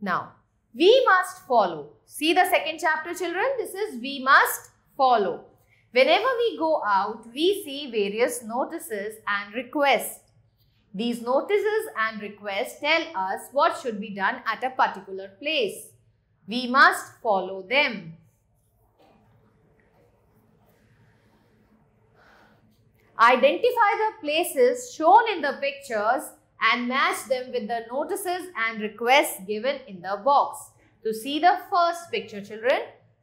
Now, we must follow. See the second chapter, children? This is we must follow. Whenever we go out, we see various notices and requests. These notices and requests tell us what should be done at a particular place. We must follow them. Identify the places shown in the pictures and match them with the notices and requests given in the box. To see the first picture children,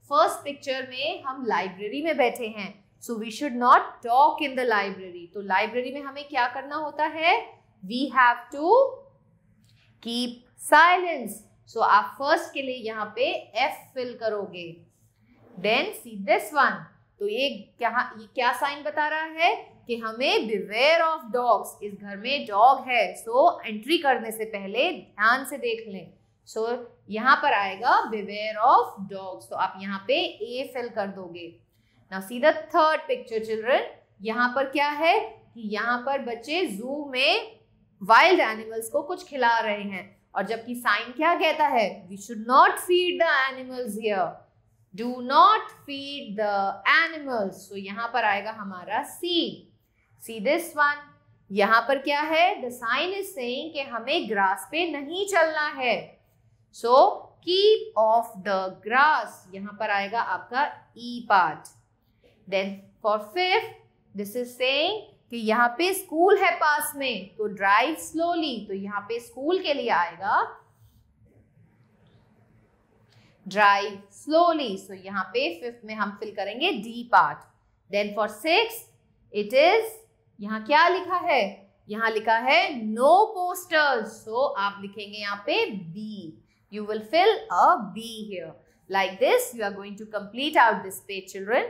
first picture में हम library में बैठे हैं. So we should not talk in the library. तो library में हमें क्या करना होता है? We have to keep silence. So आप first के लिए यहाँ पे F fill करोगे. Then see this one. तो ये क्या ये क्या साइन बता रहा है कि हमें बिवेयर ऑफ़ डॉग्स इस घर में डॉग है सो so, एंट्री करने से पहले ध्यान से देख लें। सो so, यहाँ पर आएगा बिवेयर ऑफ़ डॉग्स तो आप यहाँ पे ए फिल कर दोगे। Now see the third picture children यहाँ पर क्या है कि यहाँ पर बच्चे जू में वाइल्ड एनिमल्स को कुछ खिला रहे हैं। और जबकि साइन क्या कहता है? We should not feed the animals here do not feed the animals तो यहाँ पर आएगा हमारा सी सी दिस वन यहाँ पर क्या है? द साइन इज़ सेइंग कि हमें ग्रास पे नहीं चलना है. So keep off the grass यहाँ पर आएगा आपका E part then for fifth this is saying कि यहाँ पे स्कूल है पास में. तो ड्राइव स्लोली तो यहाँ पे स्कूल के लिए आएगा ड्राइव स्लोली सो यहाँ पे फिफ्थ में हम फिल करेंगे D part then for six it is यहाँ क्या लिखा है? यहाँ लिखा है नो पोस्टर्स सो आप लिखेंगे यहाँ पे B you will fill a B here like this, you are going to complete out this page, children.